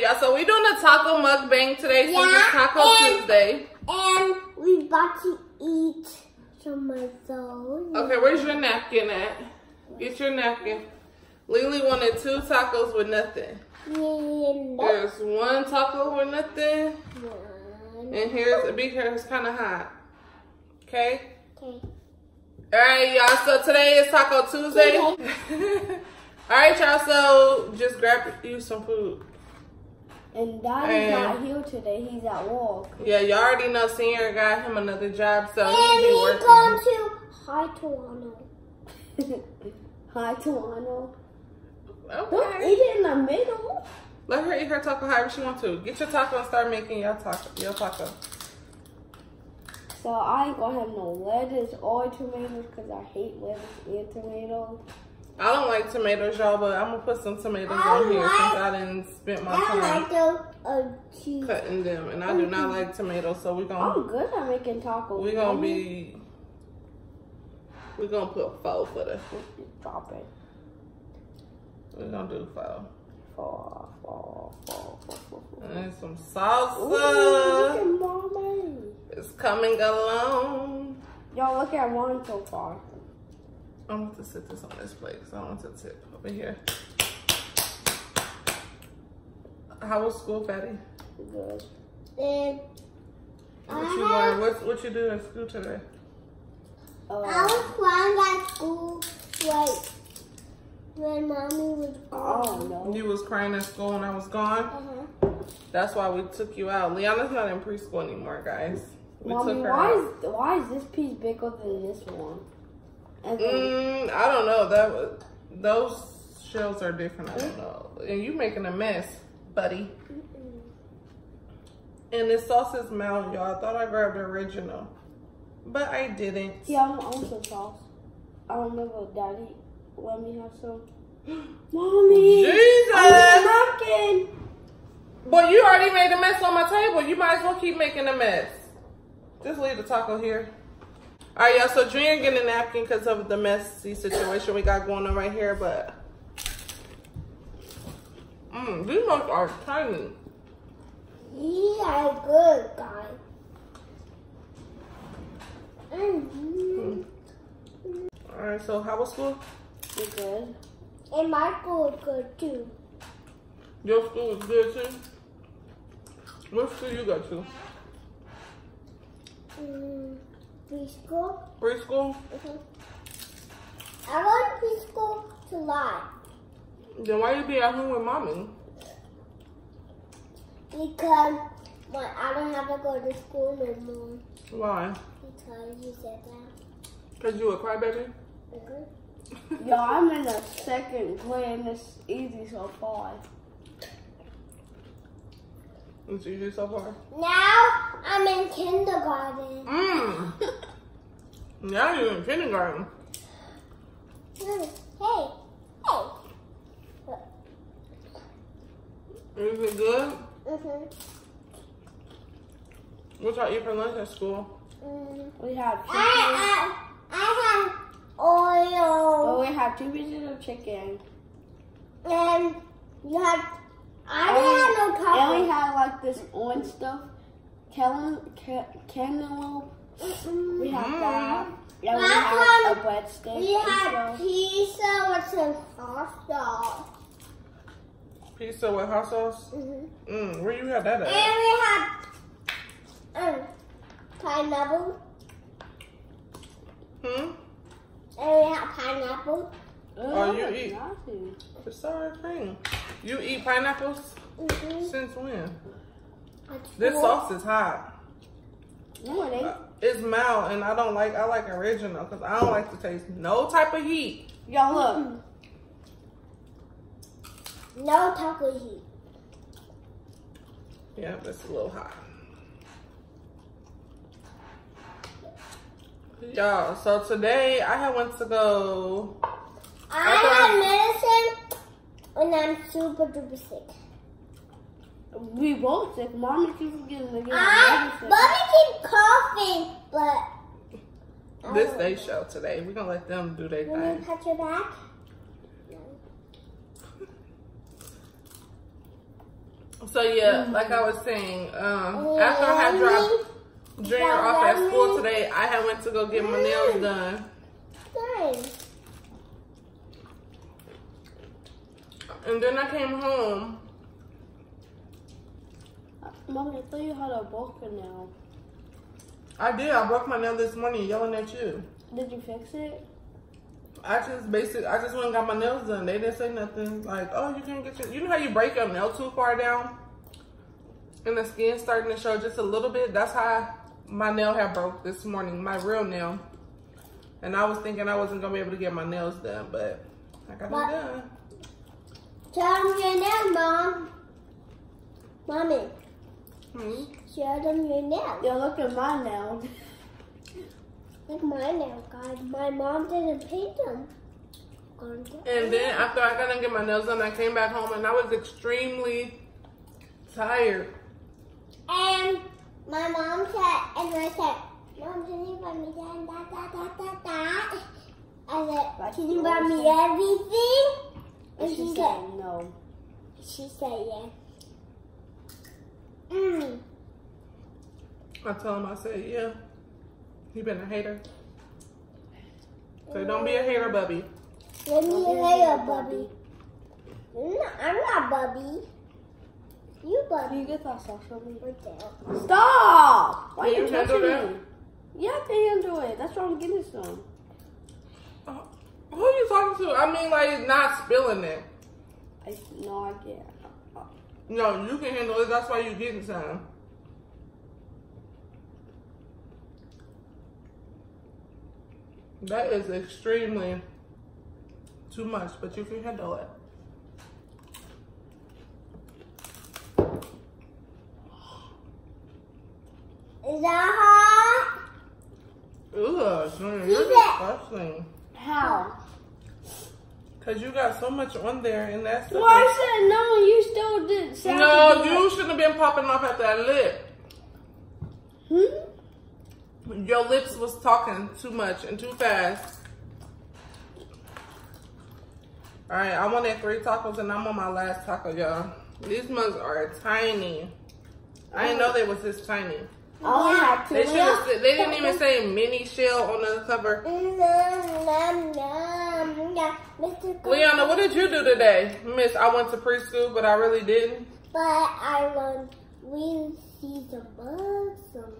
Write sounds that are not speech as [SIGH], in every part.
Okay, y'all, so we doing a taco mukbang today since Yeah, it's Taco and- Tuesday. And we about to eat some of those. Okay, where's your napkin at? Get your napkin. Lily wanted two tacos with nothing. There's one taco with nothing, one. and here's be here. It's kind of hot. Okay. Okay. All right, y'all. So today is Taco Tuesday. [LAUGHS] All right, y'all. So just grab you some food. And Daddy's And- not here today. He's at work. Yeah, y'all already know Senior got him another job, so And he'll be working. going to High Toronto. Hi, Tawana. Don't eat it in the middle. Let her eat her taco however she wants to. Get your taco and start making your taco. Your taco. So I ain't gonna have no lettuce or tomatoes because I hate lettuce and tomatoes. I don't like tomatoes, y'all, but I'm gonna put some tomatoes I on here since I didn't spend my I time like the uh, cutting them, and I do not like tomatoes, so we're I'm gonna good at making tacos. we're gonna be we're gonna put four for the Drop it. we're gonna do four Four, four, four, four, four, four. and some Ooh, look salsa. at mommy. It's coming along. Y'all look at one so far. I want to sit this on this plate because I want to tip over here. How was school, Fatty? Good. And What you have- learn? What what you do in school today? I Uh, was crying at school like when mommy was oh gone. no. You was crying at school when I was gone. Uh-huh. That's why we took you out. Leanna's not in preschool anymore, guys. We Mommy, took her why out. is why is this piece bigger than this one? Mm, I don't know. That was, those shells are different. I don't know. And you making a mess, buddy. And this sauce is mild, y'all. I thought I grabbed the original, but I didn't. yeah, I'm also sauce. I remember Daddy let me have some. [GASPS] Mommy, Jesus! I'm napkin. But you already made a mess on my table. You might as well keep making a mess. Just leave the taco here. All right, y'all. So Junior getting a napkin because of the messy situation we got going on right here. But mm, these ones are tiny. You are good, guys. Mm-hmm. All right. So how was school? Good? And my school is good too. Your school was good too. What school you go to? Mm, preschool. Preschool. Mm-hmm. I go to preschool to lie Then why you be at home with mommy? because when I don't have to go to school no more Why? because you said that. Cause you a crybaby. Mhm. Yo, I'm in the second grade and it's easy so far. It's easy so far. Now I'm in kindergarten. Mmm. Now you're in kindergarten. Mm, Hey, hey. Is it good? Mm-hmm. What y'all eat for lunch at school? Mm. We have chicken. I, I, I have Oh, we have two pieces of chicken. and you have. I And we- don't have no And we tacos. have like this orange stuff. Cantaloupe. We have Mm. that. And we have a breadstick. We and have pizza with some hot sauce. Pizza with hot sauce? Mm-hmm. Mmm. Where you have that at? And at? we have um, pineapple. Hmm? And we have pineapple. Oh, you eat- nasty. It's sour cream. You eat pineapples? Mm-hmm. Since when? This sauce is hot. No, it ain't. Uh, It's mild, and I don't like. I like original because I don't like to taste no type of heat. Y'all look. No taco heat. Yeah, it's a little hot. y'all. So today I had went to go. I have medicine when I'm super duper sick. We both sick. Mommy keeps getting the I, Bobby keep coughing, they show today. We're gonna let them do their me thing. to touch your back? So yeah, mm-hmm. like I was saying, um, oh, after I had dropped Junior off at school today, I had went to go get my nails mm-hmm. done. Nice. And then I came home. Uh, Mommy, I thought you had a broken nail. I did. I broke my nail this morning yelling at you. Did you fix it? I just basically, I just went and got my nails done. They didn't say nothing. Like, oh, you can't get your. You know how you break your nail too far down, and the skin starting to show just a little bit. That's how my nail had broke this morning. My real nail. And I was thinking I wasn't gonna be able to get my nails done, but I got them done. Show them your nails, Mom. Mommy, Hmm. show them your nails. Yo, look at my nail. Like my nails, guys. My mom didn't paint them. And then after I got done get my nails done, I came back home and I was extremely tired. And my mom said, and I said, Mom, can you buy me that, that, that, that, that, that? I said, can you buy me everything? And she she said said, no. she said yes. Mm. I tell him, I said, yeah, he been a hater. So don't be a hater, Bubby. Let me hear you, Bubby. I'm not, I'm not Bubby. You Bubby. you get that sauce from me? Right there. Stop! Why are you you touching that? me? Yeah, I can handle it. That's why I'm getting some. Uh, who are you talking to? I mean, like, not spilling it. I no, I can't. No, you can handle it. That's why you getting some. That is extremely too much, but you can handle it. Is that hot? Ugh, Junior, Keep you're it. disgusting. How? Cause you got so much on there, and that's Well, I said no, you still did. say no. You shouldn't have been popping off at that lip. Hmm? Your lips was talking too much and too fast. All right, I wanted three tacos, and I'm on my last taco, y'all. These mugs are tiny. I didn't know they was this tiny. Only have They should. They didn't even say mini shell on the cover. Leona, what did you do today, Miss? I went to preschool, but I really didn't. But I learned we see some bugs, some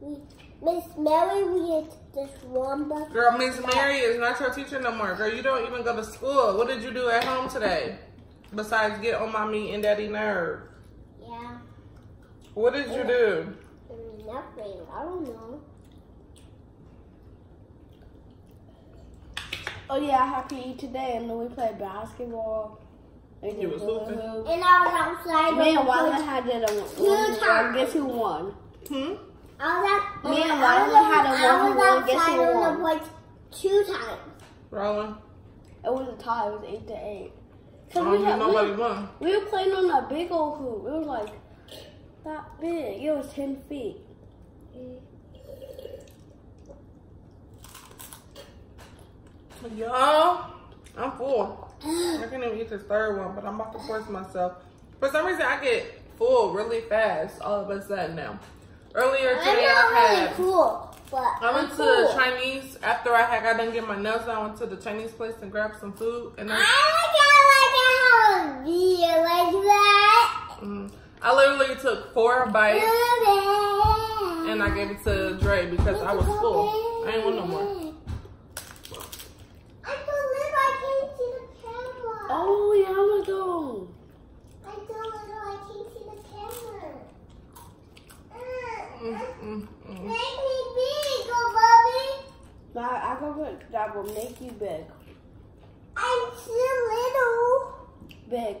we Miss Mary we had this one bug. Girl, Miss Mary is not your teacher no more. Girl, you don't even go to school. What did you do at home today? Besides get on my meat and daddy nerve. Yeah. What did you do? Nothing. I don't know. Oh yeah, I had PE today, and then we played basketball. We did was hula hooping? hoop. And I was outside. Me and on Wyland had it. Two A, times. guess who won? Hmm? I was out, Me and I Wyland had a I one was guess outside who on won? the porch two times. Roland? It was a tie. It was eight to eight. I Cause we, think had, we, won. we were playing on a big old hoop. It was like that big. It was ten feet. Y'all, I'm full. I can't even eat this third one, but I'm about to force myself. For some reason, I get full really fast all of a sudden now. Earlier today, I not really had. cool, but I went I'm to cool. Chinese after I had got done getting my nails done. I went to the Chinese place and grabbed some food, and I I, like how it be like that. mm, I literally took four bites and I gave it to Dre because I was full. I ain't want no more. I believe I can't see the camera. Oh yeah, I'm gonna go. I don't know. I can't see the camera. Mm, Uh, mm, Make mm. me big, oh, Bobby. I, I go put that will make you big, I'm still little. big,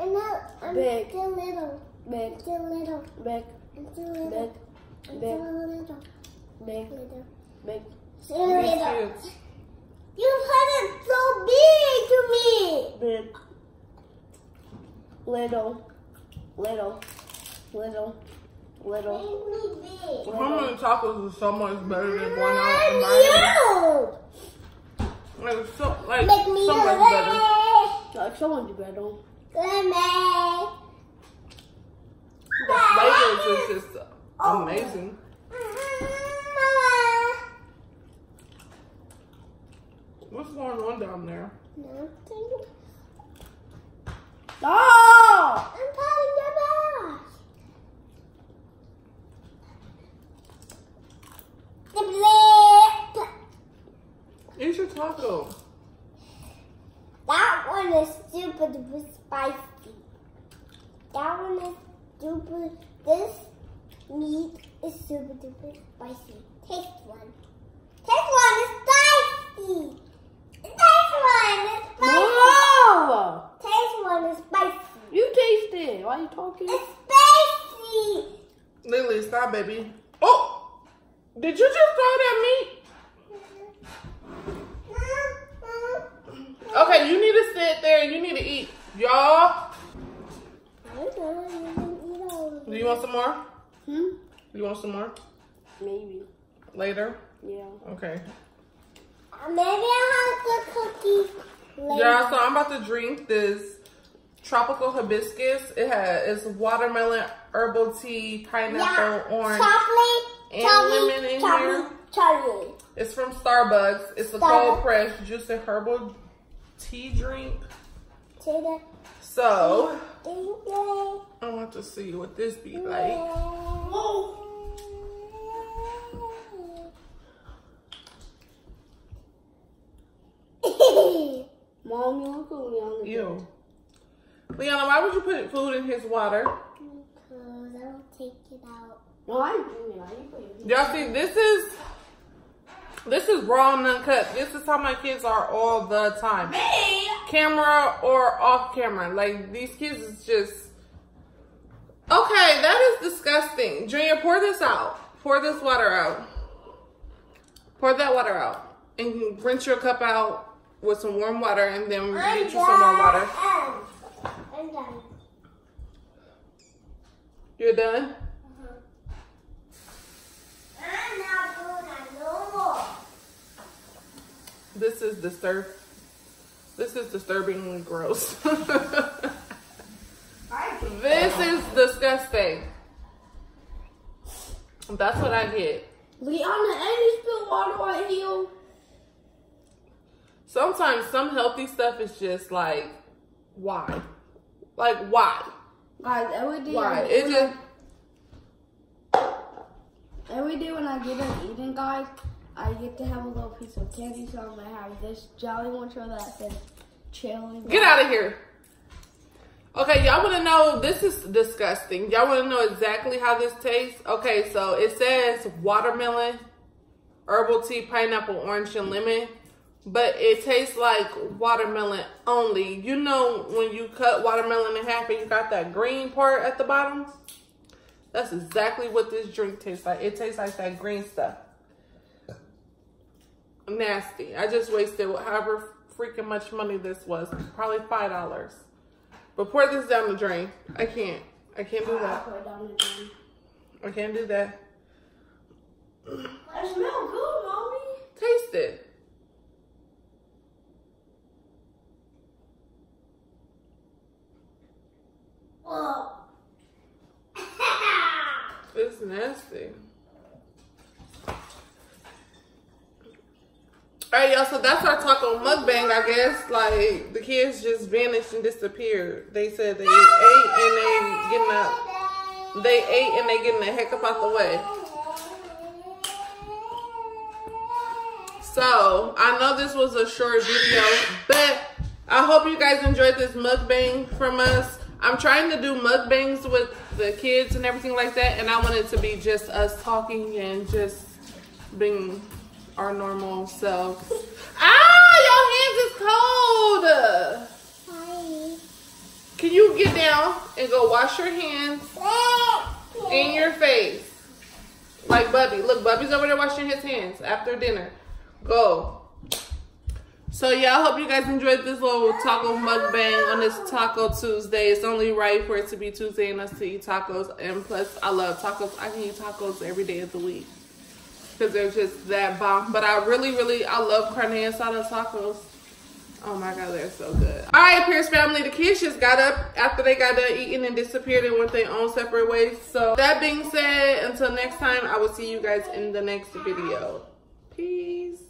I'm not. I'm Big. still little. big, Still little. big, I'm still little. I'm big, still little. big, Little. Big. So little. You put it so big to me. Big. Little. Little. Little. Little. Make me big. How many tacos is so much better than going out and buying? You. Like, so, like, Make me so much better. big. Like someone's better. Good man. The flavors is just amazing. Mama. What's going on down there? Nothing. Oh! I'm calling the boss. The blip. Eat your taco. That one is super duper spicy. That one is super. This meat is super duper. Taste one. Taste one is spicy. Taste one is spicy. Whoa! Taste one is spicy. You taste it. Why are you talking? It's spicy. Lily, stop, baby. Oh! Did you just throw that meat? Okay, you need to sit there and you need to eat. Y'all, do you want some more? Hmm? You want some more? Maybe. Later? Yeah. Okay. Maybe I'll have the cookies later. Yeah, so I'm about to drink this tropical hibiscus. It has it's watermelon, herbal tea, pineapple, orange. Chocolate, and chocolate, lemon in chocolate, here. chocolate. It's from Starbucks. It's a cold pressed juice and herbal tea drink. Say that. So I want to see what this be like. Oh. Mom, you look at me on the Ew. Leona, why would you put food in his water? Because I'll take it out. No, I ain't doing it. I ain't putting it. Y'all see, this is this is raw and uncut. This is how my kids are all the time. Camera or off camera. Like these kids is just Okay, that is disgusting. Junior, pour this out. Pour this water out. Pour that water out. And rinse your cup out with some warm water and then we get you some more water. I'm done. You're done? Uh-huh. I'm not doing that no more. This is disturb. This is disturbingly gross. this is disgusting. That's what I get. Leanna, and you spilled water right here. Sometimes some healthy stuff is just like, why? Like why? Guys, every day, Why? It just every day when I get done eating, guys, I get to have a little piece of candy. So I'm gonna have this Jolly Rancher that says chilling. get out of here. Okay, y'all want to know? This is disgusting. Y'all want to know exactly how this tastes? Okay, so it says watermelon, herbal tea, pineapple, orange, and lemon. But it tastes like watermelon only. You know when you cut watermelon in half and you got that green part at the bottom? That's exactly what this drink tastes like. It tastes like that green stuff. Nasty. I just wasted however freaking much money this was. Probably five dollars. But pour this down the drain. I can't. I can't do that. put it down the drain. I can't do that. I smell good, mommy. Taste it. Oh. Nasty. Alright, y'all, so that's our taco mukbang, I guess. Like, the kids just vanished and disappeared. They said they ate and they getting up. They ate and they getting the heck up out the way. So, I know this was a short video, but I hope you guys enjoyed this mukbang from us. I'm trying to do mukbangs with the kids and everything like that, and I want it to be just us talking and just being our normal selves. Ah, your hands is cold. Hi. Can you get down and go wash your hands in your face? Like Bubby. Look, Bubby's over there washing his hands after dinner. Go. So yeah, I hope you guys enjoyed this little taco mukbang on this Taco Tuesday. It's only right for it to be Tuesday and us to eat tacos. And plus, I love tacos. I can eat tacos every day of the week because they're just that bomb. But I really, really, I love carne asada tacos. Oh my god, they're so good. All right, Pearse family, the kids just got up after they got done eating and disappeared and went their own separate ways. So that being said, until next time, I will see you guys in the next video. Peace.